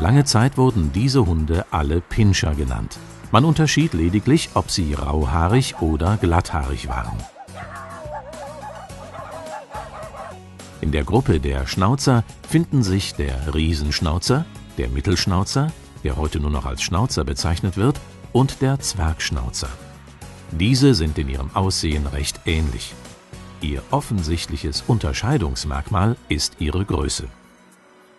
Lange Zeit wurden diese Hunde alle Pinscher genannt. Man unterschied lediglich, ob sie rauhaarig oder glatthaarig waren. In der Gruppe der Schnauzer finden sich der Riesenschnauzer, der Mittelschnauzer, der heute nur noch als Schnauzer bezeichnet wird, und der Zwergschnauzer. Diese sind in ihrem Aussehen recht ähnlich. Ihr offensichtliches Unterscheidungsmerkmal ist ihre Größe.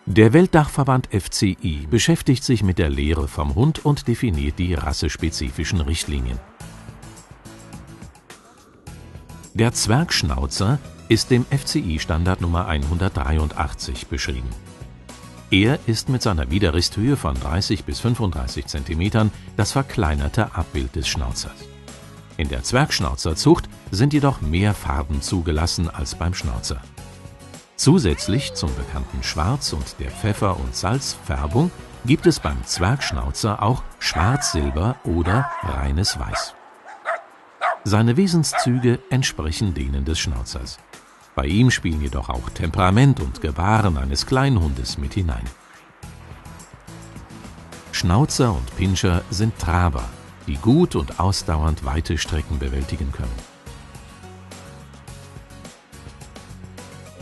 Der Weltdachverband FCI beschäftigt sich mit der Lehre vom Hund und definiert die rassespezifischen Richtlinien. Der Zwergschnauzer ist dem FCI-Standard Nummer 183 beschrieben. Er ist mit seiner Widerristhöhe von 30 bis 35 cm das verkleinerte Abbild des Schnauzers. In der Zwergschnauzerzucht sind jedoch mehr Farben zugelassen als beim Schnauzer. Zusätzlich zum bekannten Schwarz und der Pfeffer- und Salzfärbung gibt es beim Zwergschnauzer auch Schwarz-Silber oder reines Weiß. Seine Wesenszüge entsprechen denen des Schnauzers. Bei ihm spielen jedoch auch Temperament und Gebaren eines Kleinhundes mit hinein. Schnauzer und Pinscher sind Traber, die gut und ausdauernd weite Strecken bewältigen können.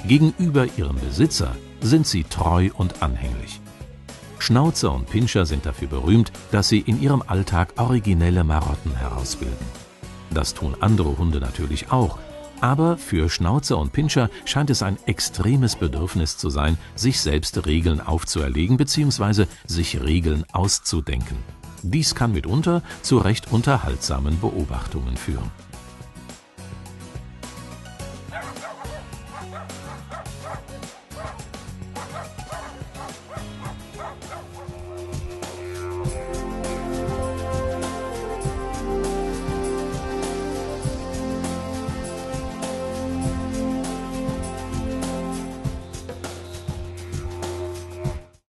Gegenüber ihrem Besitzer sind sie treu und anhänglich. Schnauzer und Pinscher sind dafür berühmt, dass sie in ihrem Alltag originelle Marotten herausbilden. Das tun andere Hunde natürlich auch, aber für Schnauzer und Pinscher scheint es ein extremes Bedürfnis zu sein, sich selbst Regeln aufzuerlegen bzw. sich Regeln auszudenken. Dies kann mitunter zu recht unterhaltsamen Beobachtungen führen